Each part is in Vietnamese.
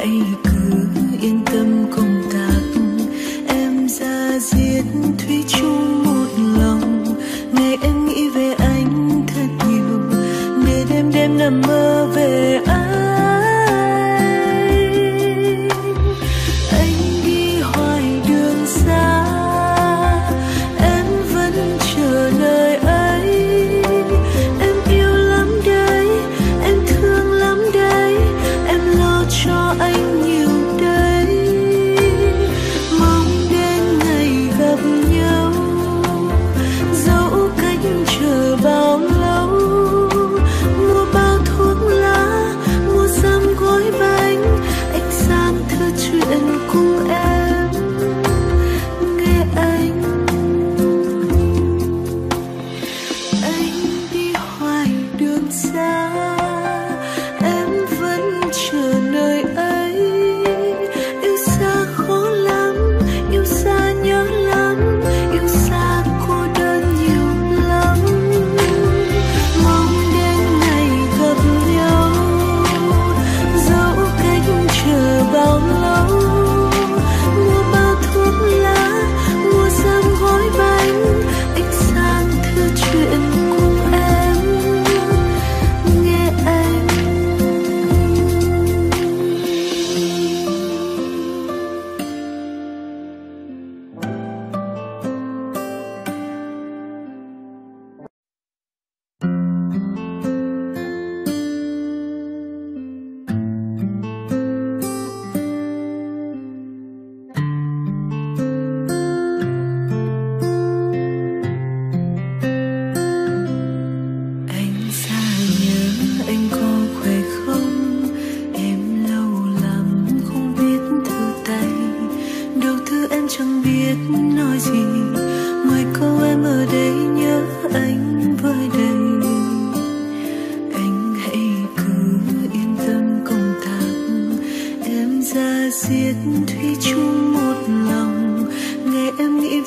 hãy cứ yên tâm.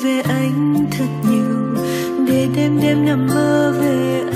về anh thật nhiều. Để đêm đêm nằm mơ về anh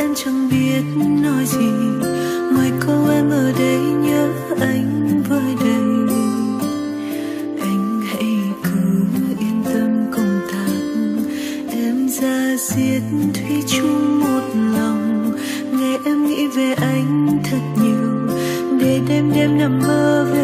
em chẳng biết nói gì. Mời cô em ở đây nhớ anh với đầy anh hãy cứ yên tâm công tác. Em ra diệt thủy chung một lòng. Nghe em nghĩ về anh thật nhiều. Để đêm đêm nằm mơ về